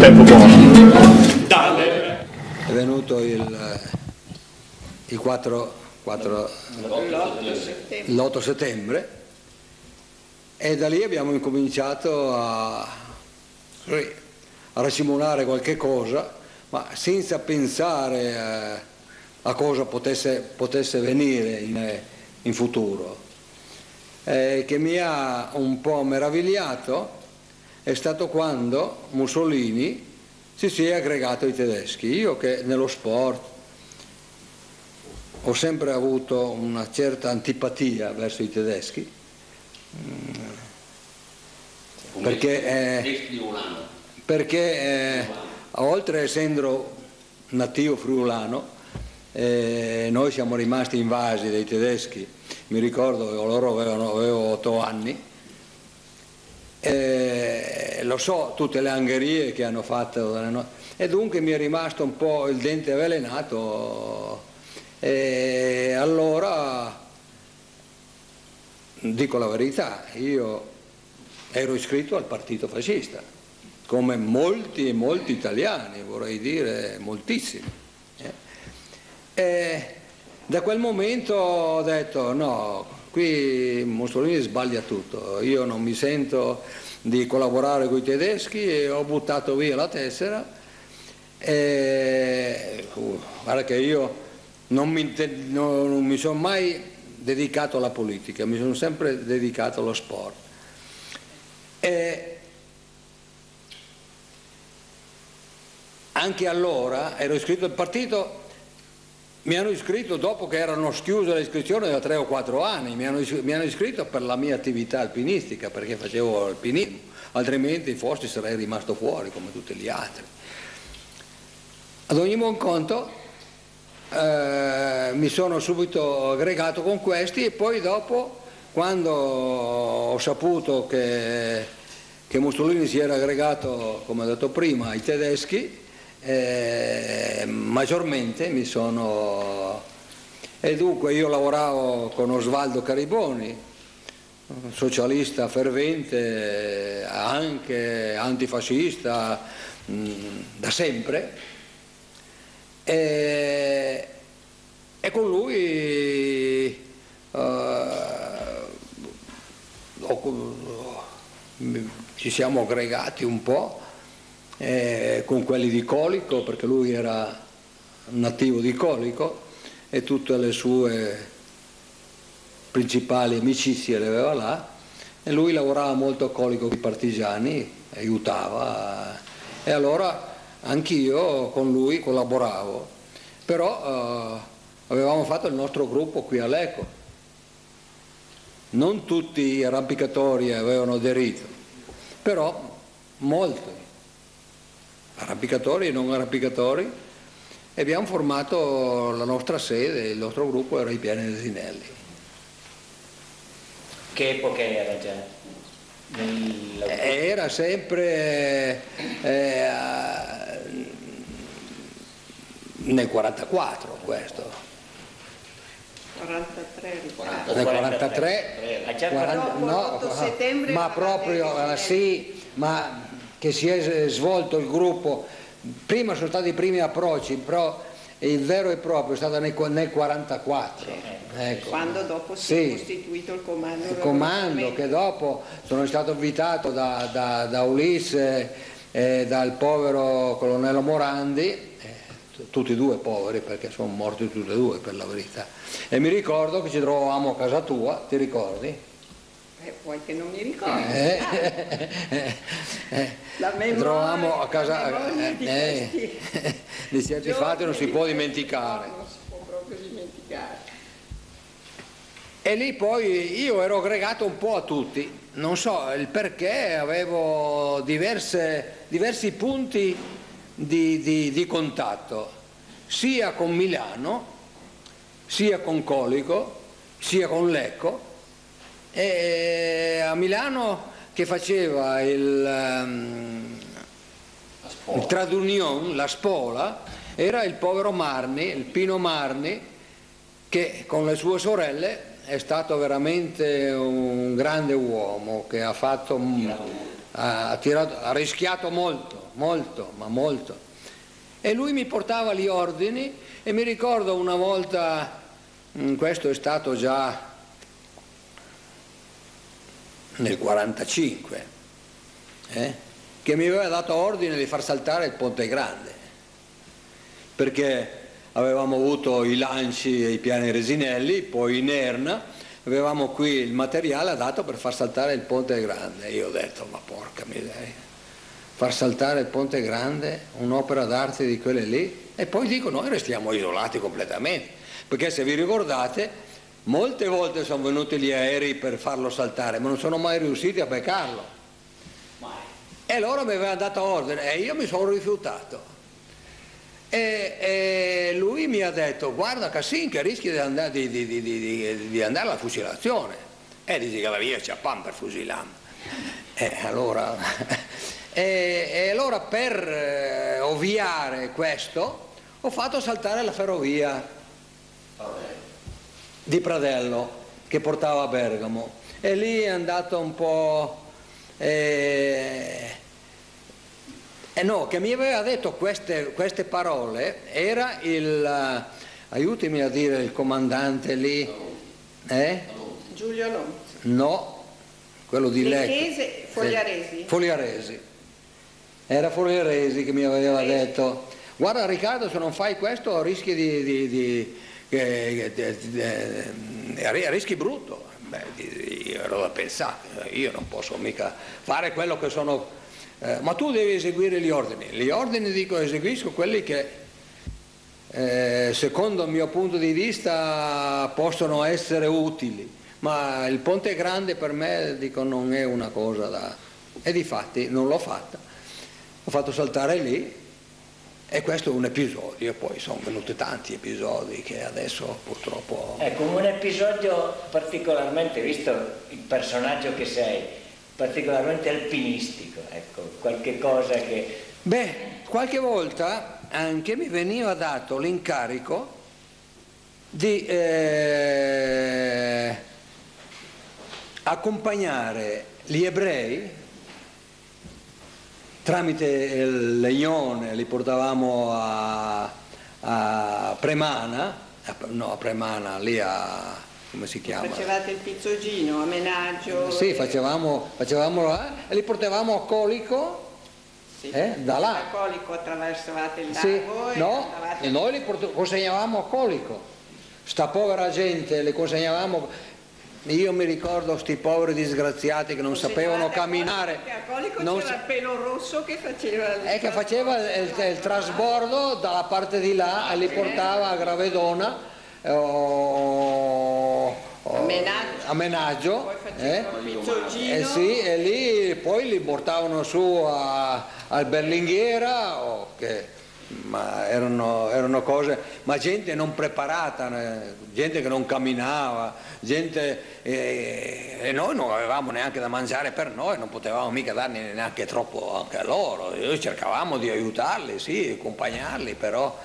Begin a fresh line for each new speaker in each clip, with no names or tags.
tempo buono. Dalle.
È venuto il, il 4, 4 l'8 settembre e da lì abbiamo incominciato a, a racimolare qualche cosa, ma senza pensare a, a cosa potesse, potesse venire in, in futuro. Eh, che mi ha un po' meravigliato è stato quando Mussolini si sia aggregato ai tedeschi. Io che nello sport ho sempre avuto una certa antipatia verso i tedeschi, perché, eh, perché eh, oltre essendo nativo friulano, eh, noi siamo rimasti invasi dai tedeschi, mi ricordo che loro avevano, avevo otto anni, eh, lo so tutte le angherie che hanno fatto e dunque mi è rimasto un po' il dente avvelenato e allora dico la verità, io ero iscritto al partito fascista, come molti e molti italiani, vorrei dire moltissimi. Eh. E da quel momento ho detto no, qui Mussolini sbaglia tutto, io non mi sento di collaborare con i tedeschi e ho buttato via la tessera e uh, guarda che io non mi, non mi sono mai dedicato alla politica, mi sono sempre dedicato allo sport. E anche allora ero iscritto al partito, mi hanno iscritto dopo che erano schiuse le iscrizioni da tre o quattro anni, mi hanno, mi hanno iscritto per la mia attività alpinistica perché facevo alpinismo, altrimenti forse sarei rimasto fuori come tutti gli altri. Ad ogni buon conto eh, mi sono subito aggregato con questi e poi dopo quando ho saputo che, che Mussolini si era aggregato, come ho detto prima, ai tedeschi, eh, maggiormente mi sono... E dunque io lavoravo con Osvaldo Cariboni, socialista fervente, anche antifascista mh, da sempre, e, e con lui uh, ci siamo aggregati un po' eh, con quelli di Colico perché lui era nativo di Colico e tutte le sue principali amicizie le aveva là e lui lavorava molto a Colico con i partigiani, aiutava e allora anch'io con lui collaboravo, però eh, avevamo fatto il nostro gruppo qui a Lecco. Non tutti i arrampicatori avevano aderito, però molti, arrampicatori e non arrampicatori, e abbiamo formato la nostra sede, il nostro gruppo era i Piani Desinelli.
Che epoca era già?
Era sempre eh, nel 44 questo.
43
nel 43, 40, no, ma proprio eh, sì, ma che si è svolto il gruppo, prima sono stati i primi approcci, però il vero e proprio è stato nel, nel 44.
Ecco. Quando dopo si sì. è costituito il comando.
Il comando che dopo sono stato invitato da, da, da Ulisse e dal povero colonnello Morandi, eh, tutti e due poveri perché sono morti tutti e due per la verità. E mi ricordo che ci trovavamo a casa tua, ti ricordi?
Eh, poi che non mi ricordo. Eh, eh,
eh, la memoria, trovavamo a casa eh, di, eh, di certi fatti non si può dimenticare.
No, non si può proprio dimenticare.
E lì poi io ero aggregato un po' a tutti, non so il perché, avevo diverse, diversi punti di, di, di contatto, sia con Milano, sia con Colico, sia con Lecco e a Milano che faceva il, um, il trade union, la spola, era il povero Marni, il Pino Marni, che con le sue sorelle è stato veramente un grande uomo che ha fatto, ha, tirato, ha rischiato molto, molto, ma molto. E lui mi portava gli ordini e mi ricordo una volta, mm, questo è stato già nel 45, eh, che mi aveva dato ordine di far saltare il Ponte Grande, perché avevamo avuto i lanci e i piani resinelli, poi in Erna, avevamo qui il materiale adatto per far saltare il Ponte Grande. Io ho detto, ma porca miseria, far saltare il Ponte Grande, un'opera d'arte di quelle lì, e poi dico, noi restiamo isolati completamente, perché se vi ricordate, molte volte sono venuti gli aerei per farlo saltare, ma non sono mai riusciti a beccarlo. E loro mi avevano dato ordine e io mi sono rifiutato. E, e, lui mi ha detto guarda Cassin che rischi di andare, di, di, di, di andare alla fucilazione e dici che la via c'è pan per fusilare e allora, e, e allora per eh, ovviare questo ho fatto saltare la ferrovia di Pradello che portava a Bergamo e lì è andato un po' eh, eh no, che mi aveva detto queste, queste parole era il, aiutami a dire il comandante lì, eh?
Giulio Alonso.
No, quello di lei.
Chiese Fogliaresi.
Fogliaresi. Era Fogliaresi che mi aveva detto, guarda Riccardo se non fai questo rischi di, di, di, di rischi brutto. Beh, ero da pensare, io non posso mica fare quello che sono eh, ma tu devi eseguire gli ordini. Gli ordini dico eseguisco quelli che eh, secondo il mio punto di vista possono essere utili, ma il ponte grande per me dico non è una cosa da... e di fatti non l'ho fatta. Ho fatto saltare lì e questo è un episodio, poi sono venuti tanti episodi che adesso purtroppo...
Ecco, un episodio particolarmente, visto il personaggio che sei, particolarmente alpinistico, ecco, qualche cosa che...
Beh, qualche volta anche mi veniva dato l'incarico di eh, accompagnare gli ebrei tramite il legnone, li portavamo a, a Premana, no a Premana, lì a come si chiama?
Facevate il pizzogino, a menaggio?
Sì, facevamo, facevamo là e li portavamo a Colico.
Sì.
Eh, da là.
A Colico attraversavate il lago
sì, no, e noi li consegnavamo a Colico. Sta povera gente, le consegnavamo... Io mi ricordo questi poveri disgraziati che non sapevano camminare.
Colico
non
c'era il pelo rosso che faceva il,
eh, che faceva il, il trasbordo dalla parte di là e li portava a Gravedona o, o,
Menaggio,
a Menaggio eh?
eh
sì, e lì poi li portavano su a, al Berlinghiera oh, che, ma erano, erano, cose, ma gente non preparata, eh, gente che non camminava, gente eh, e noi non avevamo neanche da mangiare per noi, non potevamo mica darne neanche troppo anche a loro, noi cercavamo di aiutarli, sì, accompagnarli, però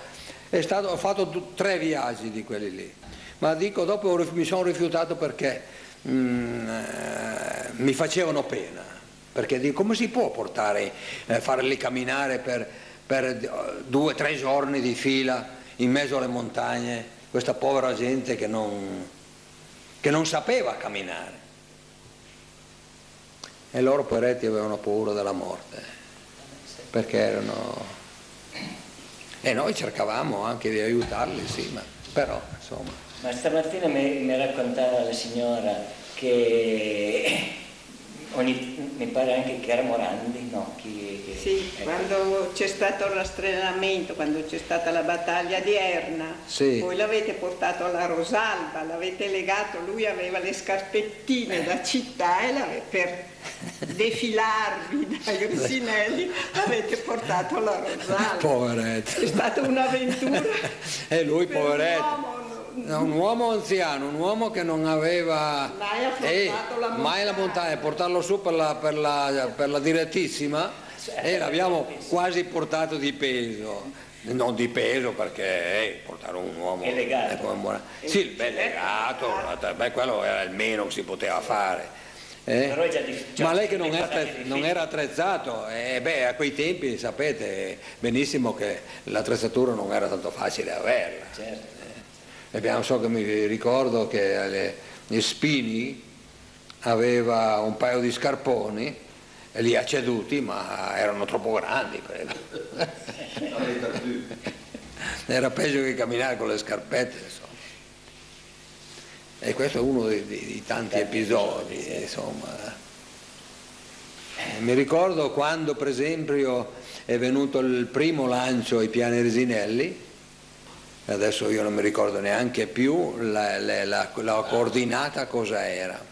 Stato, ho fatto tre viaggi di quelli lì, ma dico dopo mi sono rifiutato perché mm, eh, mi facevano pena, perché dico come si può portare, eh, farli camminare per, per due o tre giorni di fila in mezzo alle montagne, questa povera gente che non, che non sapeva camminare. E loro poveretti avevano paura della morte, perché erano e noi cercavamo anche di aiutarli, sì, ma però insomma.
Ma stamattina mi, mi raccontava la signora che ogni, mi pare anche che era Morandi, no? Chi,
chi, sì, ecco. quando c'è stato il rastrellamento, quando c'è stata la battaglia di Erna,
sì.
voi l'avete portato alla Rosalba, l'avete legato, lui aveva le scarpettine da città e per defilarvi dai Rossinelli l'avete portato alla Rosalba.
Poveretto.
È stata un'avventura.
e lui poveretto. Un uomo anziano, un uomo che non aveva
mai eh, la montagna,
mai la montagna portarlo su per la, per la, per la direttissima e l'abbiamo quasi portato di peso non di peso perché eh, portare un uomo
è legato
è come buona... sì, beh, legato beh, quello era il meno che si poteva fare Eh?
Già cioè,
Ma lei che non,
è
non era attrezzato, eh, beh, a quei tempi sapete benissimo che l'attrezzatura non era tanto facile averla.
Certo.
Abbiamo, so che mi ricordo che alle, Spini aveva un paio di scarponi e li ha ceduti, ma erano troppo grandi. credo. Era peggio che camminare con le scarpette, insomma. E questo è uno di- di tanti episodi, insomma. Eh, mi ricordo quando per esempio è venuto il primo lancio ai piani Resinelli, adesso io non mi ricordo neanche più la, la- la- la coordinata cosa era.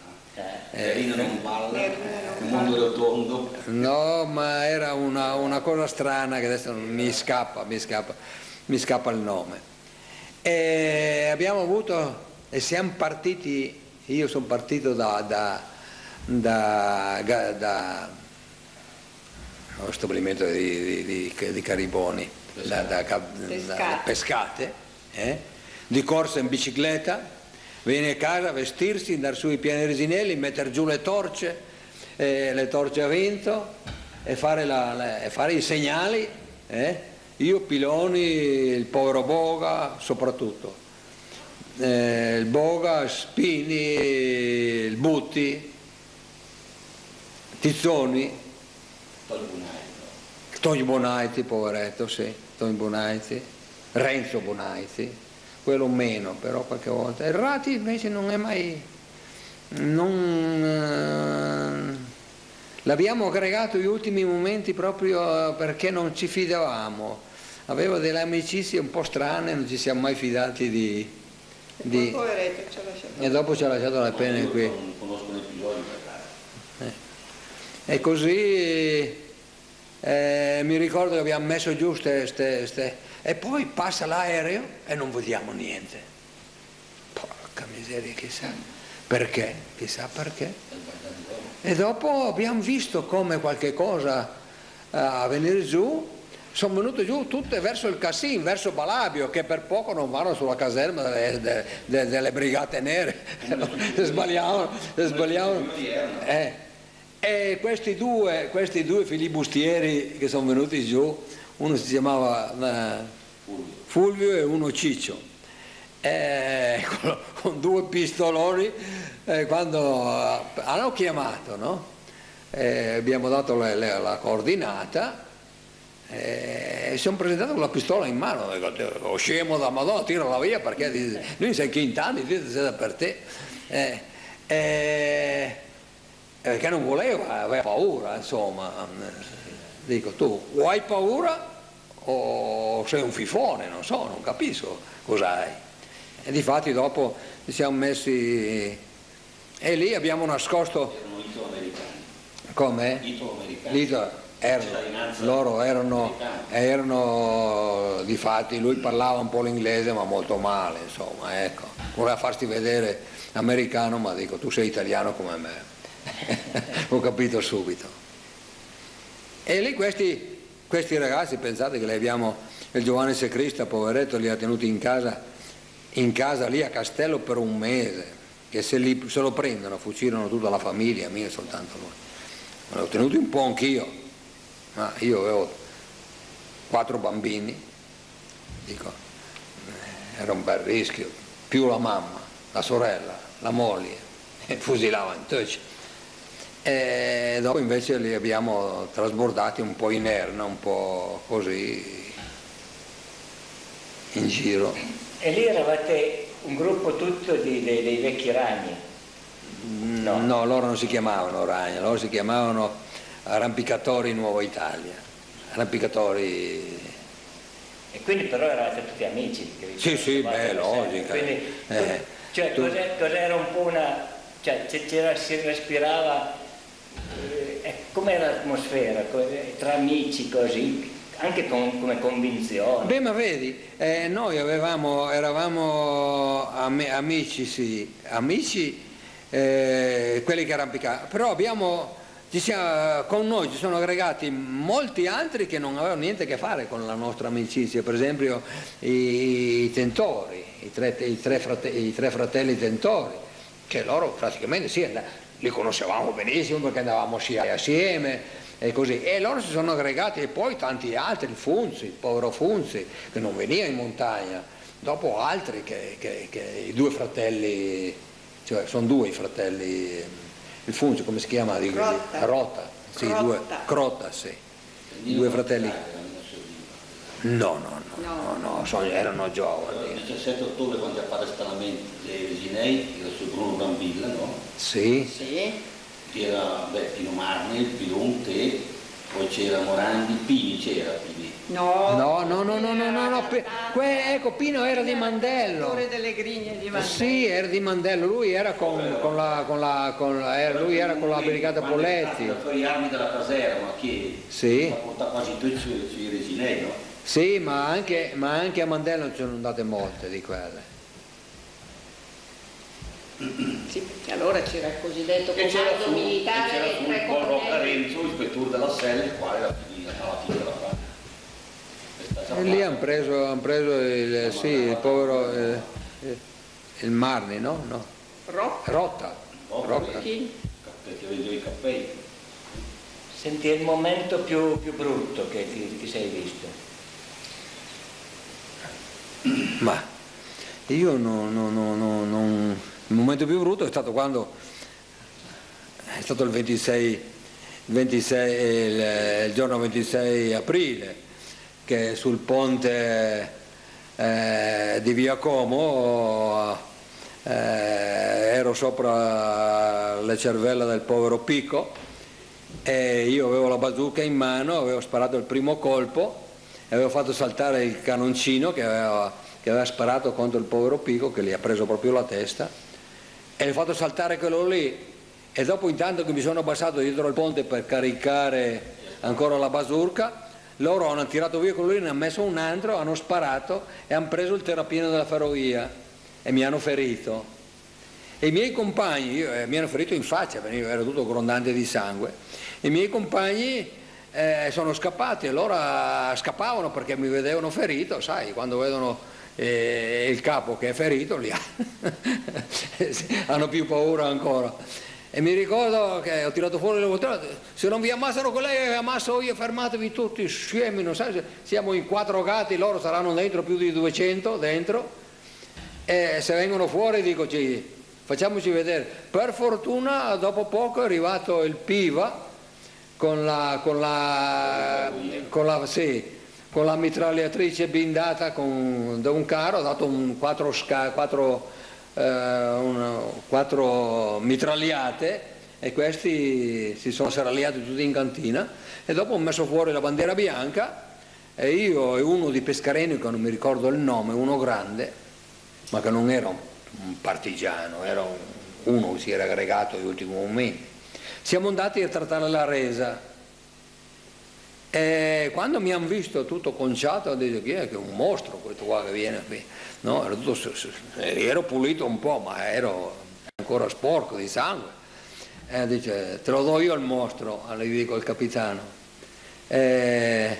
Nerino non parla, il mondo del tondo.
No, ma era una, una cosa strana che adesso mi scappa, mi scappa, mi scappa il nome. E abbiamo avuto, e siamo partiti, io sono partito da, da, da, da- da uno stabilimento di, di- di- di Cariboni, da, da- da-
Pescate.
pescate, eh? di corsa in bicicletta, venire a casa, vestirsi, andare sui piani resinelli, mettere giù le torce, eh, le torce a vento e fare, la- la- e fare i segnali. eh? Io, Piloni, il povero Boga soprattutto. Eh, il Boga, Spini, il Butti, Tizzoni, Tony Bonaiti, poveretto, sì, Tony Bonaiti, Renzo Bonaiti, quello meno, però qualche volta. Errati invece non è mai... Non, eh, l'abbiamo aggregato gli ultimi momenti proprio perché non ci fidavamo. Avevo delle amicizie un po' strane, non ci siamo mai fidati di... di-
Poveretto,
e dopo ci ha lasciato la pena qui.
Non conosco l'episodio caso.
E così eh, mi ricordo che abbiamo messo giù ste, ste- ste- e poi passa l'aereo e non vediamo niente. Porca miseria, chissà perché, chissà perché. E dopo abbiamo visto come qualche cosa eh, a venire giù, sono venute giù tutte verso il Cassin, verso Balabio, che per poco non vanno sulla caserma delle, de- de- delle brigate nere, sbagliavano, sbagliavano. Eh, e questi due, questi due filibustieri che sono venuti giù, uno si chiamava eh, Fulvio e uno Ciccio, eh, con, due pistoloni, eh, quando eh, hanno chiamato, no? Eh, abbiamo dato le- le- la coordinata eh, e sono presentato con la pistola in mano, "Te- scemo da Madonna, tirala via perché noi sei Quintani, dite se per te. Eh, eh, perché non voleva, aveva paura, insomma. Dico, tu o hai paura o sei un fifone, non so, non capisco cos'hai. E difatti dopo ci siamo messi e lì abbiamo nascosto
Erano italo-americani.
come?
Italo-americani.
Erano-
Cittadinanza
loro erano, erano difatti, lui parlava un po' l'inglese ma molto male, insomma, ecco. Voleva farsi vedere americano, ma dico tu sei italiano come me. Ho capito subito. E lì questi, questi ragazzi, pensate che li abbiamo, il Giovanni Secrista, poveretto, li ha tenuti in casa, in casa lì a Castello per un mese, che se, li- se lo prendono fucilano tutta la famiglia, mia soltanto lui. Me l'ho tenuti un po' anch'io, ma io avevo quattro bambini, dico, eh, era un bel rischio, più la mamma, la sorella, la moglie, fusilava in touch. E dopo invece li abbiamo trasbordati un po' in erna, un po' così in giro.
E lì eravate un gruppo tutto di- dei, dei vecchi ragni. No.
No, loro non si chiamavano Ragna, loro si chiamavano Arrampicatori Nuova Italia. Arrampicatori
E quindi però eravate tutti amici.
Sì, sì, beh, logica.
Quindi,
Eh,
cioè,
tu-
cos'era un po' una... Cioè, c'era- si respirava... Com'era l'atmosfera tra amici così, anche con- come convinzione?
Beh, ma vedi, eh, noi avevamo, eravamo ami- amici, sì, amici, eh, quelli che arrampicavano, però abbiamo, siamo- con noi ci sono aggregati molti altri che non avevano niente a che fare con la nostra amicizia, per esempio i, i tentori, i tre, i tre frate- i tre fratelli tentori, che loro praticamente sì, li conoscevamo benissimo perché andavamo sciare assieme e così. E loro si sono aggregati e poi tanti altri, il Funzi, il povero Funzi, che non veniva in montagna, dopo altri che, che, che i due fratelli, cioè sono due i fratelli, il Funzi come si chiama?
Crotta.
Rotta, sì,
Crotta.
due, Crotta, sì, i due fratelli. No, no, no, no, no, sono- erano
Il
giovani.
17 ottobre quando ha fatto stanamente dei Resinei, era su Bruno Gambilla, no?
Sì,
Sì,
C'era beh, Pino Marni, Pilon, te, poi c'era Morandi, Pini c'era Pini.
no.
no, no, no, no, no, no, no, que- ecco, Pino era di Mandello.
Attore delle grigne di Mandello.
Sì, era di Mandello, lui era con, con la, con la, con la- eh, lui era con la brigata Poletti.
gli armi della caserma che
Sì.
ha portato quasi tutti sui, Resinei, no?
Sì, ma anche, ma anche a Mandello ne sono andate molte di quelle.
Sì, perché allora c'era il cosiddetto
E c'era
comando
fu, e
militare
c'era
tre colonnelli.
Renzo, ispettore della Selle, il quale era finita alla fine della parte.
E lì hanno preso, han preso il, sì, il povero eh, eh, il Marni, no? no. Rotta.
I cappelli.
Senti, è il momento più, più brutto che ti, ti sei visto.
Ma io no- no- no- no- non- il momento più brutto è stato quando è stato il 26, il 26 il, il giorno 26 aprile che sul ponte eh, di Via Como eh, ero sopra le cervella del povero Pico e io avevo la bazooka in mano, avevo sparato il primo colpo e avevo fatto saltare il canoncino che aveva, che aveva sparato contro il povero Pico che gli ha preso proprio la testa e ho fatto saltare quello lì. E dopo intanto che mi sono abbassato dietro il ponte per caricare ancora la basurca loro hanno tirato via quello lì, ne hanno messo un altro, hanno sparato e hanno preso il terrapieno della ferrovia e mi hanno ferito. E i miei compagni, io, eh, mi hanno ferito in faccia, venivo- ero tutto grondante di sangue, e i miei compagni eh, sono scappati ah, scappavano perché mi vedevano ferito, sai, quando vedono eh, il capo che è ferito li hanno più paura ancora. E mi ricordo che ho tirato fuori le voltate, se non vi con lei, vi ammasso io, fermatevi tutti, scemi, non sai, siamo in quattro gatti, loro saranno dentro più di 200 dentro, e se vengono fuori dico ci, facciamoci vedere. Per fortuna dopo poco è arrivato il Piva con la, con la, con la, sì, con la mitragliatrice blindata con- da un carro, ha dato un, quattro, sca- quattro, eh, un- quattro mitragliate e questi si sono serragliati tutti in cantina e dopo ho messo fuori la bandiera bianca e io e uno di Pescareno che non mi ricordo il nome, uno grande, ma che non era un, partigiano, era un- uno che si era aggregato agli ultimi momenti. Siamo andati a trattare la resa e quando mi hanno visto tutto conciato ho detto che è un mostro questo qua che viene qui. No, ero, tutto, ero pulito un po', ma ero ancora sporco di sangue. E dice, te lo do io il mostro, gli dico al capitano. E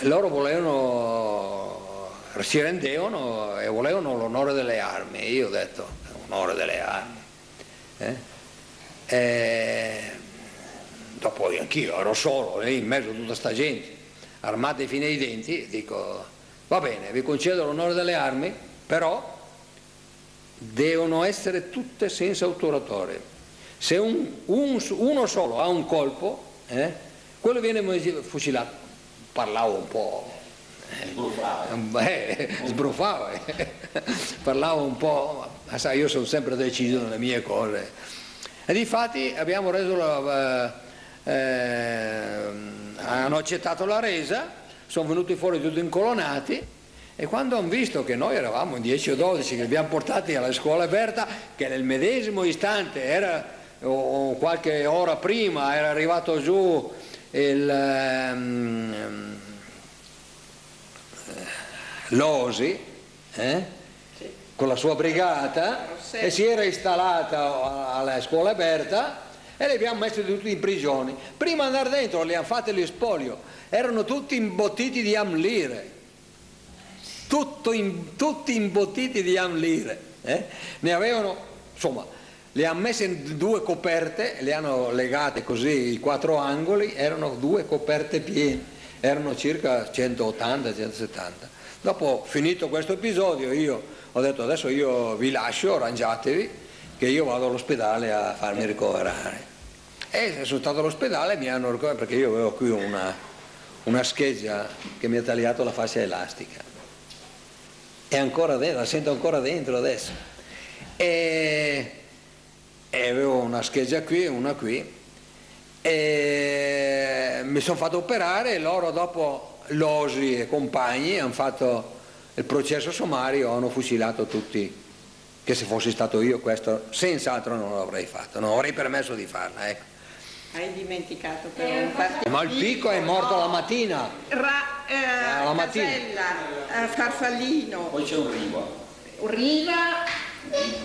loro volevano, si rendevano e volevano l'onore delle armi. Io ho detto, l'onore delle armi. Eh? E dopo anch'io ero solo lì in mezzo a tutta sta gente, armati fino ai denti, dico, va bene, vi concedo l'onore delle armi, però devono essere tutte senza autoratore. Se un- un- uno solo ha un colpo, eh, quello viene fucilato. Parlavo un po',
Sbruffava.
eh, sbruffavo, eh. parlavo un po', ma sai, io sono sempre deciso nelle mie cose. E difatti abbiamo reso la, eh, hanno accettato la resa, sono venuti fuori tutti incolonati e quando hanno visto che noi eravamo in 10 o 12 che li abbiamo portati alla scuola aperta, che nel medesimo istante era, o qualche ora prima era arrivato giù il, ehm, l'Osi, eh, con la sua brigata,
Rosselli.
e si era installata alla scuola aperta e li abbiamo messi tutti in prigione. Prima di andare dentro li hanno fatti l'espolio, erano tutti imbottiti di amlire, in- tutti imbottiti di amlire. eh. Ne avevano, insomma, le hanno messe in due coperte, le hanno legate così i quattro angoli, erano due coperte piene, erano circa 180-170. Dopo finito questo episodio io ho detto adesso io vi lascio, arrangiatevi, che io vado all'ospedale a farmi ricoverare. E sono stato all'ospedale mi hanno ricoverato perché io avevo qui una, una scheggia che mi ha tagliato la fascia elastica. È ancora dentro, la sento ancora dentro adesso. E, e avevo una scheggia qui e una qui. E mi sono fatto operare e loro dopo Losi e compagni hanno fatto il processo sommario, hanno fucilato tutti, che se fossi stato io questo senz'altro non l'avrei fatto, non avrei permesso di farla. Ecco.
Hai dimenticato però un partito.
Ma il picco è morto la mattina.
Ra, eh,
La mattina.
Casella, eh, Farfallino,
Poi c'è un Riva.
Riva,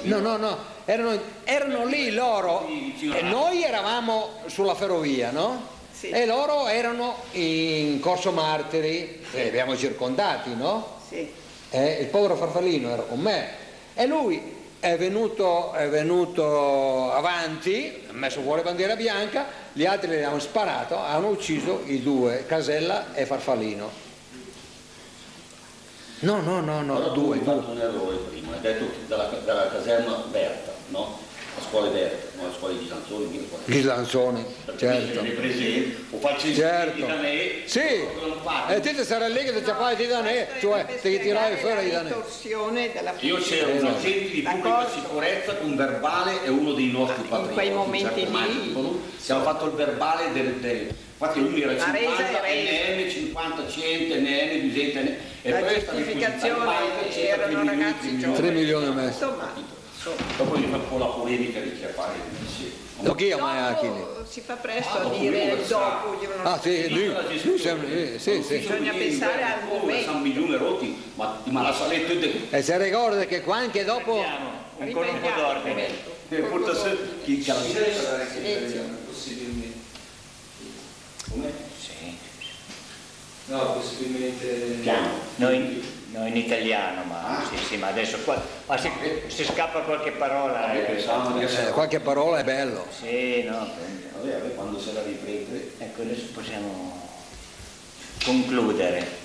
No, no, no, erano, erano lì loro, e noi eravamo sulla ferrovia, no?
Sì.
E loro erano in Corso Martiri, li abbiamo circondati, no?
sì.
Eh, il povero farfallino era con me e lui è venuto, è venuto avanti, ha messo fuori bandiera bianca, gli altri gli hanno sparato, hanno ucciso i due, Casella e Farfallino. No, no, no, no,
tu
due,
hai fatto un errore prima, hai detto dalla, dalla caserma Berta, no? La scuola Berta, no? La scuola di quella.
Ghislansoni, certo.
Ne presenti, o faccio i
Certo.
da me,
Sì, e te sarai lì che ti fai di danè, cioè ti tirai fuori i danè.
La ritorsione della
Io c'ero un agente di pubblica sicurezza con verbale e uno dei nostri
in
patrioti.
quei momenti
Giacomo
lì-
Mantipolo, Abbiamo fatto il verbale del, del- infatti lui era
La resa
50,
è resa.
NN, 50, 100, NN, 200, NN, e
La
è
giustificazione
in
erano ragazzi
tre milioni.
giovani.
3 milioni e mezzo.
Dopo gli fa un po' la polemica di chiappare sì.
Lo chiama Achille.
Dopo si fa presto a dire dopo.
Ah sì, lui, eh, sì, sì.
Bisogna pensare al momento.
San milione rotti, ma, ma la saletta è
E si ricorda che qua anche dopo...
Ancora un po' d'ordine.
eh, porta se- chi che la
Silenzio.
Possibilmente.
Come?
Sì.
No, possibilmente.
Piano.
Noi, noi in italiano, ma, sì, sì, ma adesso qua, ma se, se scappa qualche parola...
Io
eh,
pensavo
eh, qualche parola è bello.
Sì, no.
Vabbè, quando se la riprende.
ecco adesso possiamo concludere.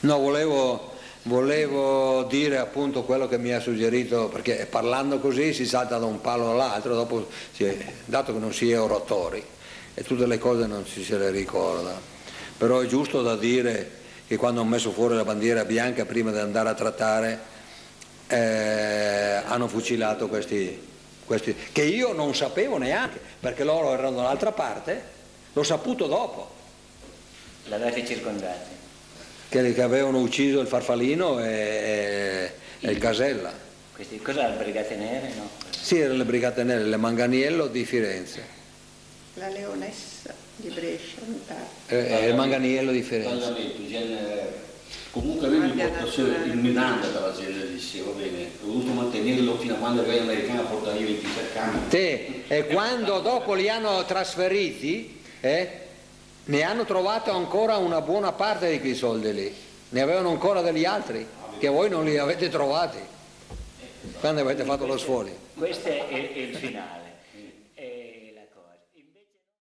No, volevo, volevo dire appunto quello che mi ha suggerito, perché parlando così si salta da un palo all'altro, dopo si- dato che non si è oratori e tutte le cose non ci se le ricorda. Però è giusto da dire che quando ho messo fuori la bandiera bianca prima di andare a trattare eh, hanno fucilato questi, questi, che io non sapevo neanche, perché loro erano dall'altra parte, l'ho saputo dopo.
L'avete circondati.
che, che avevano ucciso il farfallino e, e- e il Casella.
Questi, cosa le brigate nere? No?
Sì, erano le Brigate Nere, le Manganiello di Firenze
La leonessa di Brescia, mi pare.
e, e il Manganiello di Firenze.
Tagliamento, genere- Comunque a il Miranda dalla genere dissi, va bene, ho dovuto mantenerlo fino a quando il re americano porta via 27 anni.
Te, e quando dopo li hanno trasferiti, eh, ne hanno trovato ancora una buona parte di quei soldi lì, ne avevano ancora degli altri, che voi non li avete trovati, quando avete fatto lo sforio.
Questo è, è il finale.